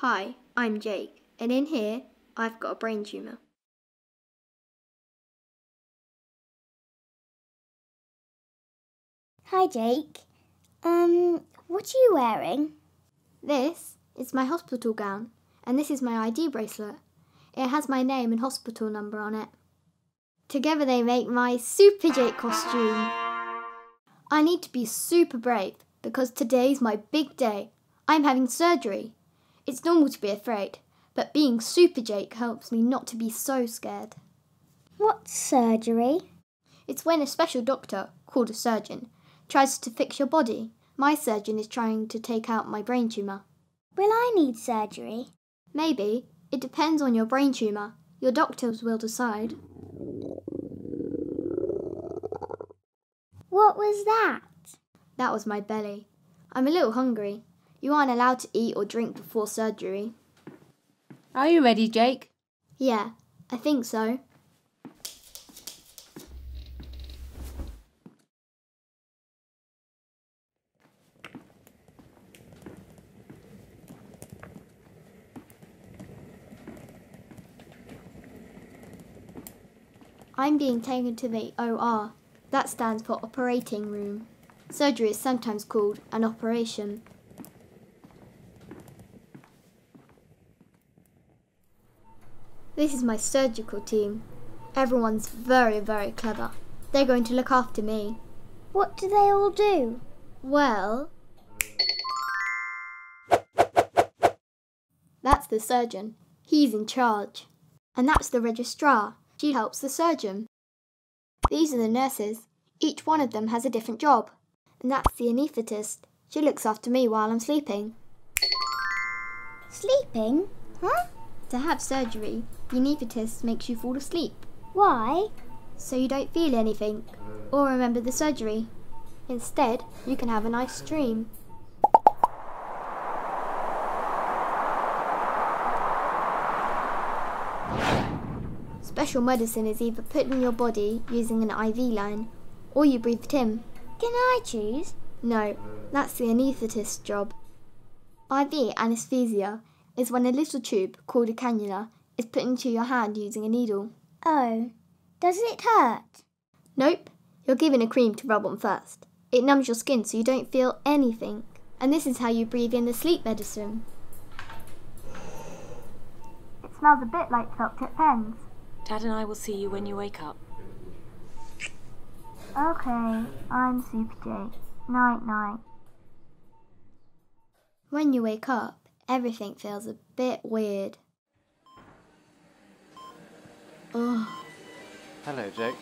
Hi, I'm Jake, and in here, I've got a brain tumour. Hi, Jake. Um, what are you wearing? This is my hospital gown, and this is my ID bracelet. It has my name and hospital number on it. Together they make my Super Jake costume. I need to be super brave because today's my big day. I'm having surgery. It's normal to be afraid, but being Super Jake helps me not to be so scared. What surgery? It's when a special doctor, called a surgeon, tries to fix your body. My surgeon is trying to take out my brain tumour. Will I need surgery? Maybe. It depends on your brain tumour. Your doctors will decide. What was that? That was my belly. I'm a little hungry. You aren't allowed to eat or drink before surgery. Are you ready, Jake? Yeah, I think so. I'm being taken to the OR. That stands for operating room. Surgery is sometimes called an operation. This is my surgical team. Everyone's very, very clever. They're going to look after me. What do they all do? Well, that's the surgeon. He's in charge. And that's the registrar. She helps the surgeon. These are the nurses. Each one of them has a different job. And that's the anaesthetist. She looks after me while I'm sleeping. Sleeping? Huh? To have surgery, the anaesthetist makes you fall asleep Why? so you don't feel anything or remember the surgery. Instead, you can have a nice dream. Special medicine is either put in your body using an IV line or you breathe it in. Can I choose? No, that's the anaesthetist's job. IV anesthesia is when a little tube called a cannula is put into your hand using a needle. Oh. Does it hurt? Nope, you're given a cream to rub on first. It numbs your skin so you don't feel anything. And this is how you breathe in the sleep medicine. It smells a bit like chocolate pens. Dad and I will see you when you wake up. Okay, I'm Super J. Night night. When you wake up, everything feels a bit weird. Oh, Hello, Jake.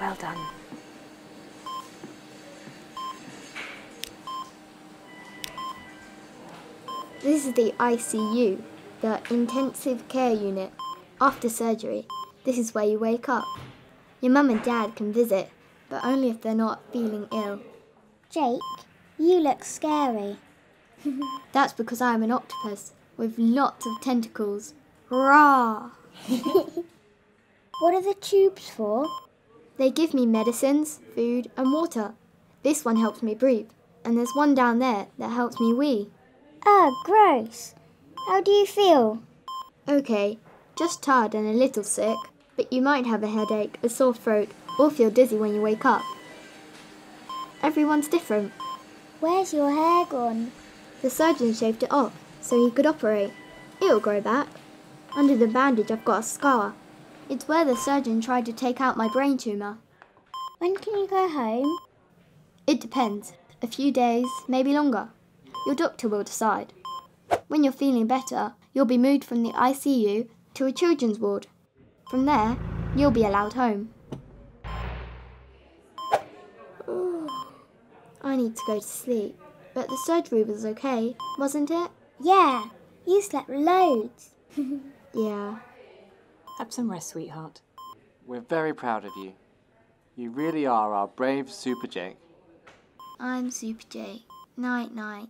Well done. this is the ICU, the intensive care unit. After surgery, this is where you wake up. Your mum and dad can visit, but only if they're not feeling ill. Jake, you look scary. That's because I'm an octopus with lots of tentacles. Rah! What are the tubes for? They give me medicines, food, and water. This one helps me breathe, and there's one down there that helps me wee. Ugh, gross. How do you feel? Okay, just tired and a little sick, but you might have a headache, a sore throat, or feel dizzy when you wake up. Everyone's different. Where's your hair gone? The surgeon shaved it off so he could operate. It'll grow back. Under the bandage, I've got a scar. It's where the surgeon tried to take out my brain tumour. When can you go home? It depends. A few days, maybe longer. Your doctor will decide. When you're feeling better, you'll be moved from the ICU to a children's ward. From there, you'll be allowed home. I need to go to sleep. But the surgery was okay, wasn't it? Yeah, you slept loads. Yeah. Have some rest, sweetheart. We're very proud of you. You really are our brave Super Jake. I'm Super J. Night night.